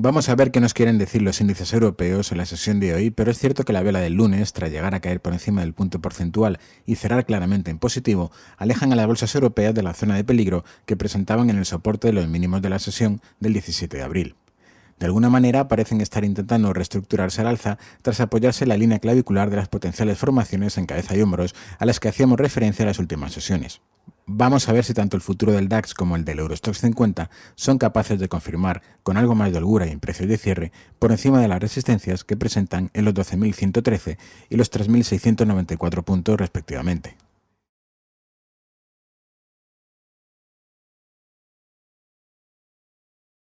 Vamos a ver qué nos quieren decir los índices europeos en la sesión de hoy, pero es cierto que la vela del lunes, tras llegar a caer por encima del punto porcentual y cerrar claramente en positivo, alejan a las bolsas europeas de la zona de peligro que presentaban en el soporte de los mínimos de la sesión del 17 de abril. De alguna manera parecen estar intentando reestructurarse al alza tras apoyarse en la línea clavicular de las potenciales formaciones en cabeza y hombros a las que hacíamos referencia en las últimas sesiones. Vamos a ver si tanto el futuro del DAX como el del Eurostox 50 son capaces de confirmar, con algo más de holgura y en precios de cierre, por encima de las resistencias que presentan en los 12.113 y los 3.694 puntos respectivamente.